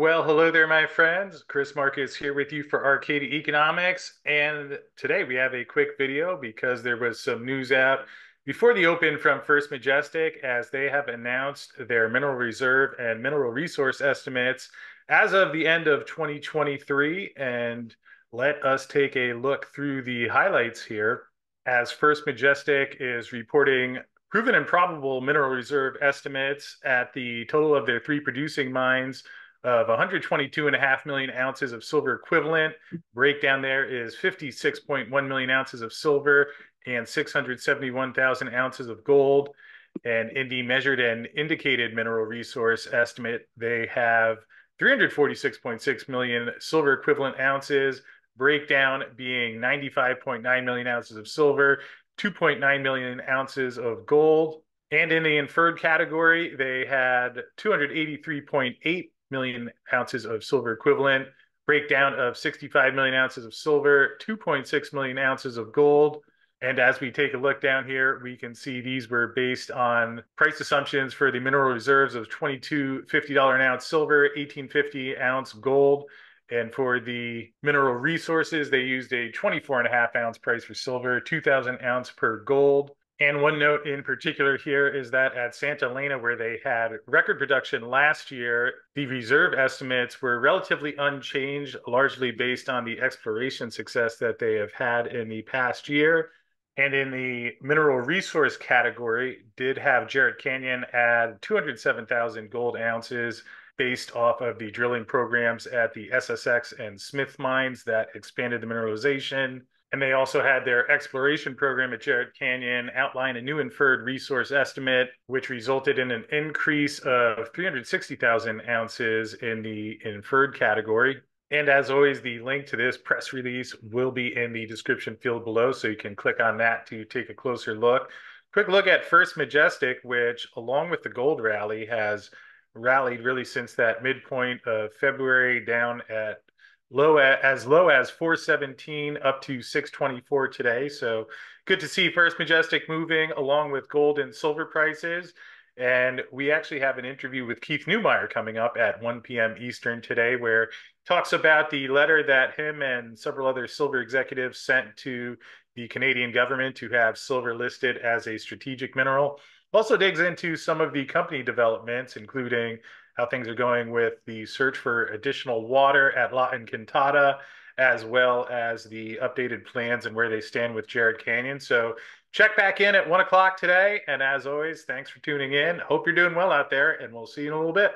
Well, hello there, my friends. Chris Marcus here with you for Arcadia Economics. And today we have a quick video because there was some news out before the open from First Majestic as they have announced their mineral reserve and mineral resource estimates as of the end of 2023. And let us take a look through the highlights here as First Majestic is reporting proven and probable mineral reserve estimates at the total of their three producing mines of 122 and a half million ounces of silver equivalent. Breakdown there is 56.1 million ounces of silver and 671,000 ounces of gold. And in the measured and indicated mineral resource estimate, they have 346.6 million silver equivalent ounces, breakdown being 95.9 million ounces of silver, 2.9 million ounces of gold. And in the inferred category, they had 283.8 million ounces of silver equivalent, breakdown of 65 million ounces of silver, 2.6 million ounces of gold. And as we take a look down here, we can see these were based on price assumptions for the mineral reserves of $22.50 an ounce silver, 1850 ounce gold. And for the mineral resources, they used a 24 and a half ounce price for silver, 2000 ounce per gold, and one note in particular here is that at Santa Elena, where they had record production last year, the reserve estimates were relatively unchanged, largely based on the exploration success that they have had in the past year. And in the mineral resource category, did have Jerritt Canyon add 207,000 gold ounces based off of the drilling programs at the SSX and Smith mines that expanded the mineralization. And they also had their exploration program at Jerritt Canyon outline a new inferred resource estimate, which resulted in an increase of 360,000 ounces in the inferred category. And as always, the link to this press release will be in the description field below, so you can click on that to take a closer look. Quick look at First Majestic, which, along with the gold rally, has rallied really since that midpoint of February down at low as low as 417 up to 624 today. So good to see First Majestic moving along with gold and silver prices. And we actually have an interview with Keith Neumeyer coming up at 1 p.m. Eastern today, where talks about the letter that him and several other silver executives sent to the Canadian government to have silver listed as a strategic mineral. Also digs into some of the company developments, including how things are going with the search for additional water at La Encantada, as well as the updated plans and where they stand with Jerritt Canyon. So check back in at one o'clock today. And as always, thanks for tuning in. Hope you're doing well out there, and we'll see you in a little bit.